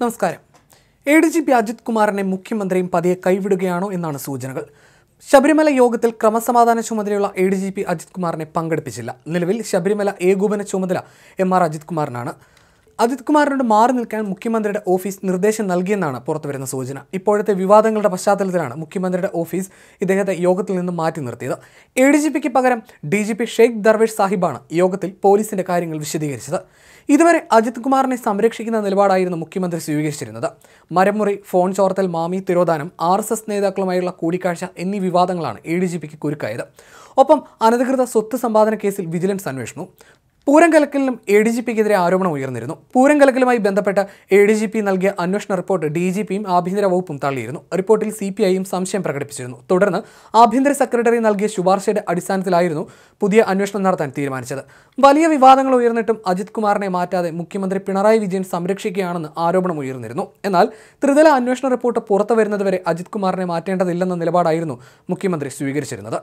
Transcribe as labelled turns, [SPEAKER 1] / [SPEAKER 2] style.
[SPEAKER 1] നമസ്കാരം. A D G P Ajith കുമാറിനെ മുഖ്യമന്ത്രിയും പതിയെ കൈവിടുകയാണോ എന്നാണ് സൂചനകൾ. ശബരിമല യോഗത്തിൽ ക്രമസമാധാന ചുമതലയുള്ള A D G P Ajith കുമാറിനെ പങ്കെടുപ്പിച്ചില്ല. നിലവിൽ ശബരിമല ഏകോപന ചുമതല എം ആർ അജിത് കുമാറിനാണ്. അജിത് കുമാറിനോട് മാറി നിൽക്കാൻ മുഖ്യമന്ത്രിയുടെ ഓഫീസ് നിർദ്ദേശം നൽകിയെന്നാണ് പുറത്തുവരുന്ന സൂചന. ഇപ്പോഴത്തെ വിവാദങ്ങളുടെ പശ്ചാത്തലത്തിലാണ് മുഖ്യമന്ത്രിയുടെ ഓഫീസ് ഇദ്ദേഹത്തെ യോഗത്തിൽ നിന്ന് മാറ്റി നിർത്തിയത്. എ ഡി ജി പിക്ക് പകരം D G P Sheikh Darvesh സാഹിബാണ് യോഗത്തിൽ പോലീസിന്റെ കാര്യങ്ങൾ വിശദീകരിച്ചത്. ഇതുവരെ അജിത് കുമാറിനെ സംരക്ഷിക്കുന്ന നിലപാടായിരുന്നു മുഖ്യമന്ത്രി സ്വീകരിച്ചിരുന്നത്. മരമുറി ഫോൺ ചോർത്തൽ മാമി തിരോധാനം ആർ എസ് എസ് നേതാക്കളുമായുള്ള കൂടിക്കാഴ്ച എന്നീ വിവാദങ്ങളാണ് എ ഡി ജി പിക്ക് കുരുക്കായത്. ഒപ്പം അനധികൃത സ്വത്ത് സമ്പാദന കേസിൽ വിജിലൻസ് അന്വേഷണവും. പൂരം കലക്കലിലും എ ഡി ജി പിക്കെതിരെ ആരോപണം ഉയർന്നിരുന്നു. പൂരം കലക്കലുമായി ബന്ധപ്പെട്ട എ ഡി ജി പി നൽകിയ അന്വേഷണ റിപ്പോർട്ട് ഡി ജി പിയും ആഭ്യന്തര വകുപ്പും തള്ളിയിരുന്നു. റിപ്പോർട്ടിൽ സി പി ഐയും സംശയം പ്രകടിപ്പിച്ചിരുന്നു. തുടർന്ന് ആഭ്യന്തര സെക്രട്ടറി നൽകിയ ശുപാർശയുടെ അടിസ്ഥാനത്തിലായിരുന്നു പുതിയ അന്വേഷണം നടത്താൻ തീരുമാനിച്ചത്. വലിയ വിവാദങ്ങൾ ഉയർന്നിട്ടും അജിത് കുമാറിനെ മാറ്റാതെ മുഖ്യമന്ത്രി പിണറായി വിജയൻ സംരക്ഷിക്കുകയാണെന്ന് ആരോപണം ഉയർന്നിരുന്നു. എന്നാൽ ത്രിതല അന്വേഷണ റിപ്പോർട്ട് പുറത്തു വരുന്നതുവരെ അജിത് കുമാറിനെ മാറ്റേണ്ടതില്ലെന്ന നിലപാടായിരുന്നു മുഖ്യമന്ത്രി സ്വീകരിച്ചിരുന്നത്.